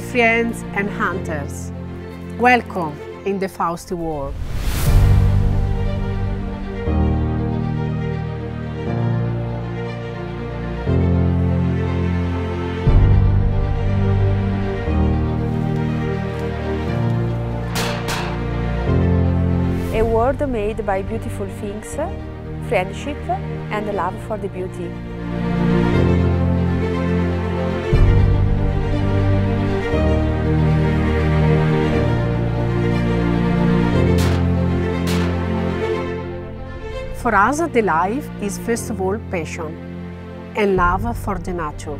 friends and hunters. Welcome in the Fausti world. A world made by beautiful things, friendship and love for the beauty. For us, the life is first of all passion and love for the nature.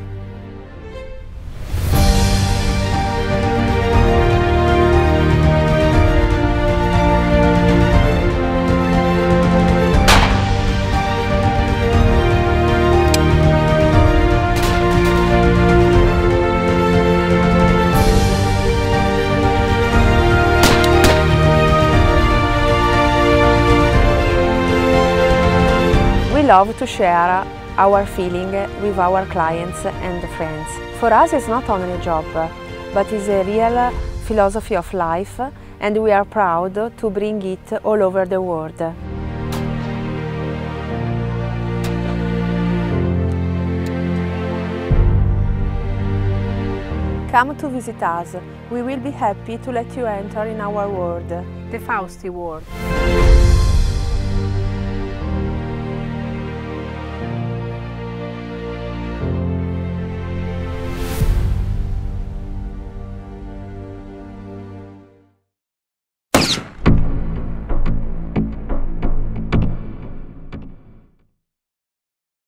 Love to share our feeling with our clients and friends. For us it's not only a job, but it's a real philosophy of life and we are proud to bring it all over the world. Come to visit us. We will be happy to let you enter in our world. The Fausti world.